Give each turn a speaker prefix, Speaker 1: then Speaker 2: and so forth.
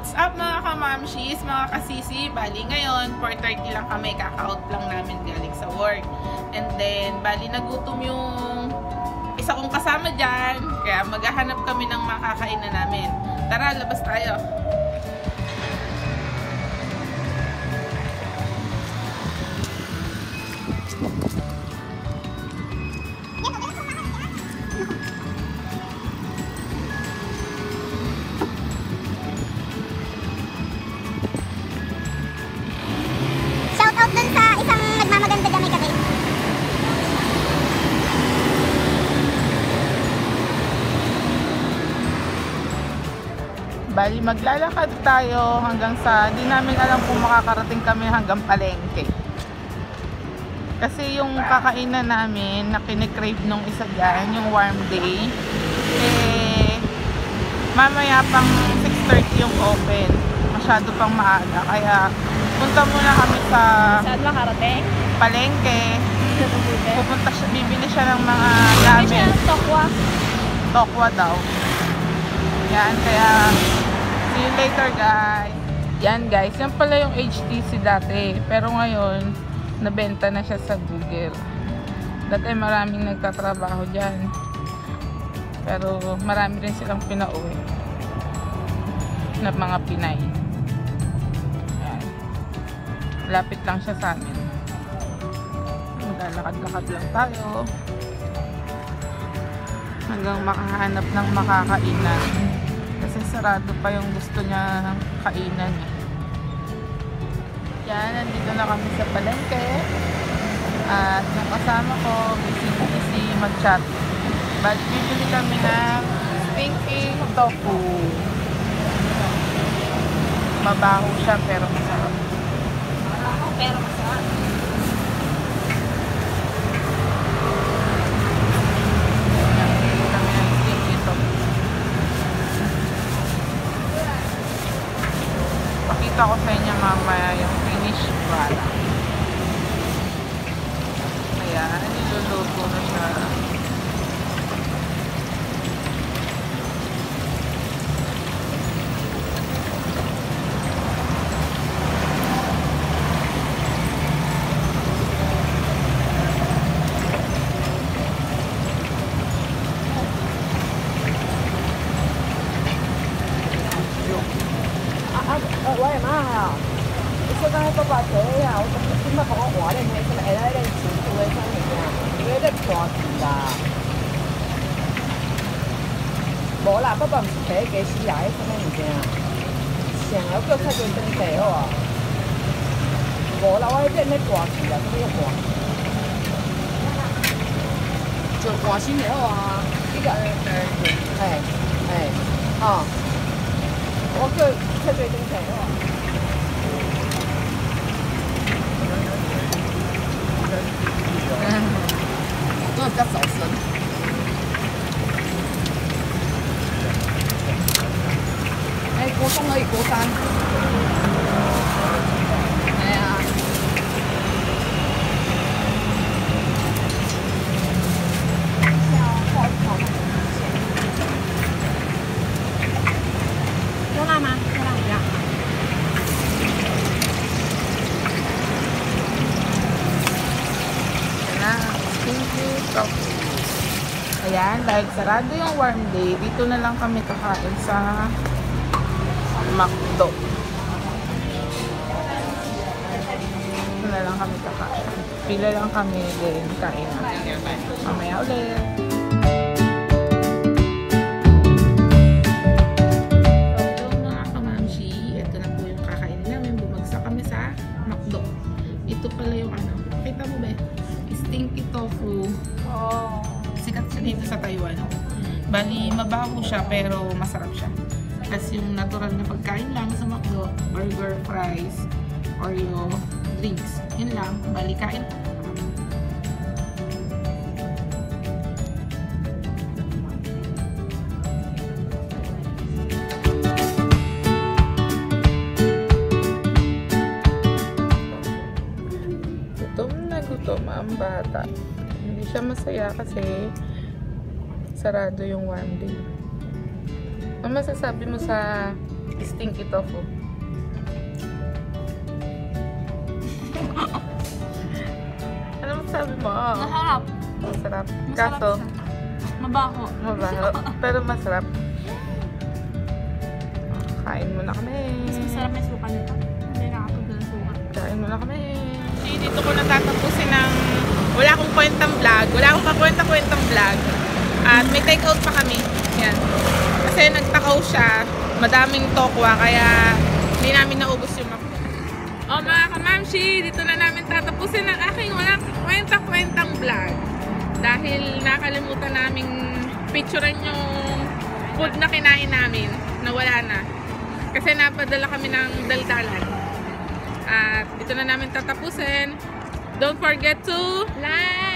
Speaker 1: What's up mga kamamshis, mga kasisi? Bali ngayon, 4.30 lang kami, kaka-out lang namin galing sa work. And then, bali nagutom yung isa kong kasama dyan, kaya maghahanap kami ng makakainan namin. Tara, labas tayo.
Speaker 2: Shout
Speaker 1: Bali, maglalakad tayo hanggang sa, di namin alam kung makakarating kami hanggang palengke. Kasi yung kakainan namin na kinikrave nung isa dyan, yung warm day, eh, mamaya pang 6.30 yung open. Masyado pang maaga. Kaya, punta muna kami sa
Speaker 3: Saan makarating?
Speaker 1: palengke. Pupunta siya, bibili siya ng mga
Speaker 3: Sabi siya
Speaker 1: gamit.
Speaker 3: ng tokwa.
Speaker 1: Tokwa daw. Yan, kaya see later guys. Yan guys, yan pala yung HTC dati. Pero ngayon, nabenta na siya sa Google. Dati maraming nagtatrabaho dyan. Pero marami rin silang pinauwi. Na mga Pinay. Yan. Lapit lang siya sa amin. Maglalakad-lakad lang tayo hanggang makahanap ng makakainan. Kasi sarado pa yung gusto niya kainan eh. Yan, nandito na kami sa palengke. At yung kasama ko, busy-busy mag-chat. Bali, bibili kami ng stinky tofu. Mabaho siya pero masarap.
Speaker 3: Pero masarap.
Speaker 1: Yan, bibili kami ng stinky tofu. Pakita ko sa inyo mamaya yung finished product. Ayan, niluluto na siya.
Speaker 4: 话佢啊，我总总总我玩的，你可能挨到那种程度的。像你这样，在挂机啊，无啦，不爸不是摆个机，是拿的什么物件啊？想要叫他做登记哦。无啦，我在这在挂机啊，他们要挂。就挂新没有啊？比较，嗯，嗯，嗯，哎，哎，哦，我叫他
Speaker 3: 做登记哦。嗯这个
Speaker 1: 比较少生。Ayan, dahil sarado yung warm day, dito na lang kami kakain sa McDo. Dito na lang kami kakain. Pila lang kami din kain. Mamaya ulit. Ito pala yung ano, kita mo ba? Stinky tofu.
Speaker 3: Oh.
Speaker 1: Sikat siya dito sa Taiwan. Bali, mabaho siya pero masarap siya. Tapos yung natural na pagkain lang sa McDo, burger, fries, Oreo, drinks. Yun lang. Bali, kain. Gutom na gutom ang bata. Siya masaya kasi sarado yung one day. Ano masasabi mo sa Stinky tofu. ano masabi mo?
Speaker 3: Masarap.
Speaker 1: Masarap.
Speaker 3: Masarap
Speaker 1: Kaso,
Speaker 3: siya. Mabaho.
Speaker 1: mabaho. Pero masarap. Kain muna kami.
Speaker 3: Mas masarap may suka nito. Hindi nakapag ng suka.
Speaker 1: Kain muna kami. Dito ko natatapusin ng wala akong kwentang vlog. Wala akong kakwenta-kwentang vlog. At may take out pa kami. Yan. Kasi nagtakaw siya. Madaming tokwa kaya hindi namin naubos yung map. O mga kamamshi, dito na namin tatapusin ang aking walang kwenta-kwentang vlog. Dahil nakalimutan naming picturean yung food na kinain namin na wala na. Kasi napadala kami ng daldalan. At dito na namin tatapusin. Don't forget to
Speaker 3: Like,